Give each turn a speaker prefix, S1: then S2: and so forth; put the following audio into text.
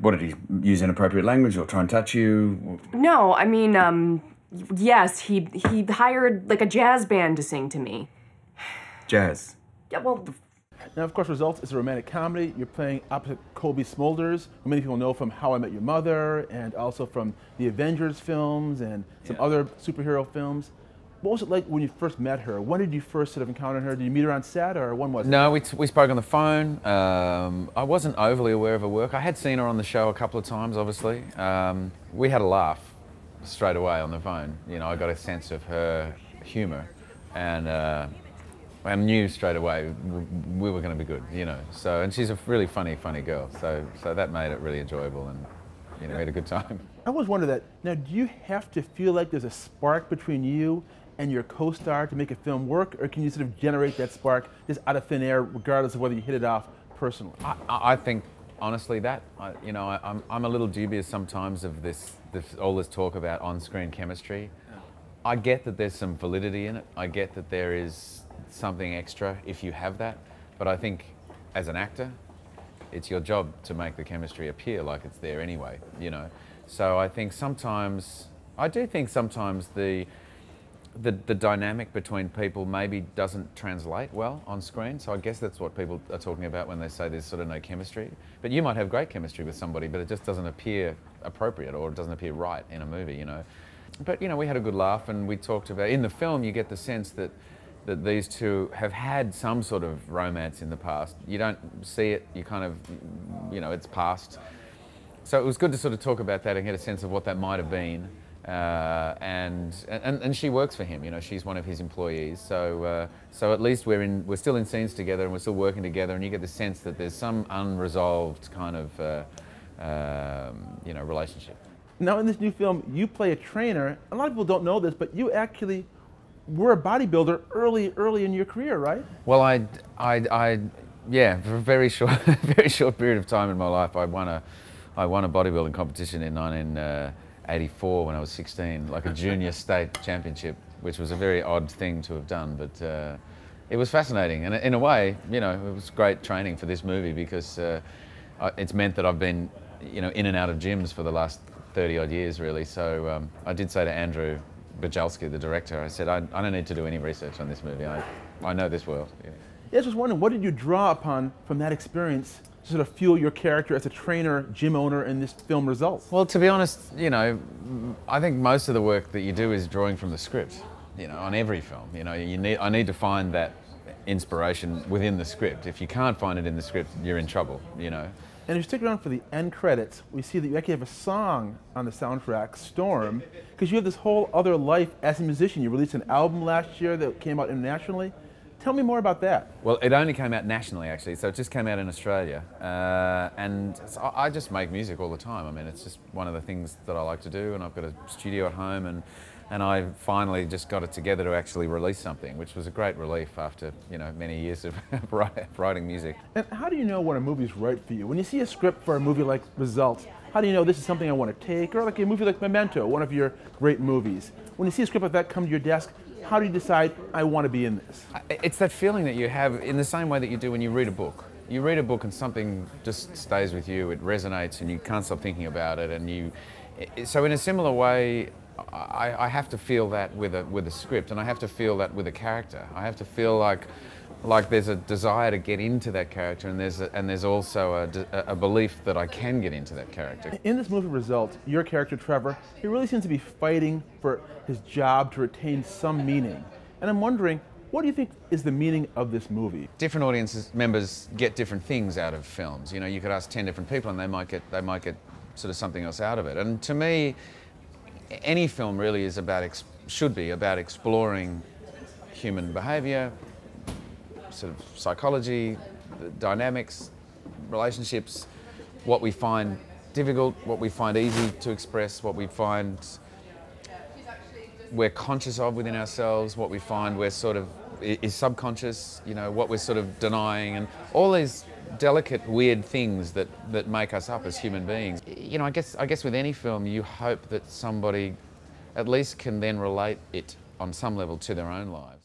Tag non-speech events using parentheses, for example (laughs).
S1: What did he use inappropriate language or try and touch you?
S2: No, I mean, um, yes, he he hired like a jazz band to sing to me.
S1: Jazz.
S2: Yeah, well,
S3: Now, of course, Results is a romantic comedy. You're playing opposite Cobie Smulders, who many people know from How I Met Your Mother and also from the Avengers films and some
S1: Yeah.
S3: other superhero films. What was it like when you first met her? When did you first sort of encounter her? Did you meet her on set or when was it?
S4: No, we, we spoke on the phone. Um, I wasn't overly aware of her work. I had seen her on the show a couple of times, obviously. Um, we had a laugh straight away on the phone. You know, I got a sense of her humour and uh, I knew straight away we were going to be good, you know. So, and she's a really funny, funny girl. So, so that made it really enjoyable and, you know, we had a good time.
S3: I always wonder that. Now, do you have to feel like there's a spark between you and your co-star to make a film work, or can you sort of generate that spark just out of thin air, regardless of whether you hit it off personally?
S4: I, I think honestly that I, you know I, I'm, I'm a little dubious sometimes of this, this all this talk about on-screen chemistry. I get that there's some validity in it. I get that there is something extra if you have that, but I think as an actor, it's your job to make the chemistry appear like it's there anyway. You know, so I think sometimes I do think sometimes the the, the dynamic between people maybe doesn't translate well on screen. So I guess that's what people are talking about when they say there's sort of no chemistry. But you might have great chemistry with somebody, but it just doesn't appear appropriate or it doesn't appear right in a movie, you know. But you know, we had a good laugh and we talked about in the film you get the sense that that these two have had some sort of romance in the past. You don't see it, you kind of you know, it's past. So it was good to sort of talk about that and get a sense of what that might have been. Uh, and, and and she works for him. You know, she's one of his employees. So uh, so at least we're in we're still in scenes together and we're still working together. And you get the sense that there's some unresolved kind of uh, um, you know relationship.
S3: Now, in this new film, you play a trainer. A lot of people don't know this, but you actually were a bodybuilder early, early in your career, right?
S4: Well, I, I, I, yeah, for a very short, (laughs) very short period of time in my life, I won a, I won a bodybuilding competition in 1984 when I was 16, like a junior (laughs) state championship, which was a very odd thing to have done, but uh, it was fascinating, and in a way, you know, it was great training for this movie because uh, it's meant that I've been, you know, in and out of gyms for the last 30 odd years, really. So um, I did say to Andrew Bujalski, the director, I said, I, I don't need to do any research on this movie. I, I know this world. know.
S3: Yeah, I was just wondering, what did you draw upon from that experience sort of fuel your character as a trainer, gym owner in this film results?
S4: Well, to be honest, you know, I think most of the work that you do is drawing from the script. You know, on every film, you know, you need I need to find that inspiration within the script. If you can't find it in the script, you're in trouble. You know.
S3: And if you stick around for the end credits, we see that you actually have a song on the soundtrack, Storm, because you have this whole other life as a musician. You released an album last year that came out internationally. Tell me more about that.
S4: Well, it only came out nationally, actually, so it just came out in Australia. Uh, and so I I just make music all the time. I mean, it's just one of the things that I like to do, and I've got a studio at home, and, and I finally just got it together to actually release something, which was a great relief after, you know, many years of (laughs) writing music.
S3: And how do you know when a movie's right for you? When you see a script for a movie like Results, how do you know this is something I want to take? Or like a movie like Memento, one of your great movies. When you see a script like that come to your desk, how do you decide I want to be in this?
S4: It's that feeling that you have in the same way that you do when you read a book. You read a book and something just stays with you, it resonates, and you can't stop thinking about it. And you, so in a similar way, I, I have to feel that with a with a script, and I have to feel that with a character. I have to feel like, like there's a desire to get into that character, and there's a, and there's also a, a belief that I can get into that character.
S3: In this movie Result, your character Trevor, he really seems to be fighting for his job to retain some meaning. And I'm wondering, what do you think is the meaning of this movie?
S4: different audience members get different things out of films. You know, you could ask ten different people, and they might get they might get sort of something else out of it. And to me, any film really is about ex- should be about exploring human behaviour, sort of psychology, dynamics, relationships, what we find difficult, what we find easy to express, what we find we're conscious of within ourselves, what we find we're sort of is subconscious, you know, what we're sort of denying, and all these delicate, weird things that, that make us up as human beings. You know, I guess I guess with any film, you hope that somebody at least can then relate it on some level to their own lives.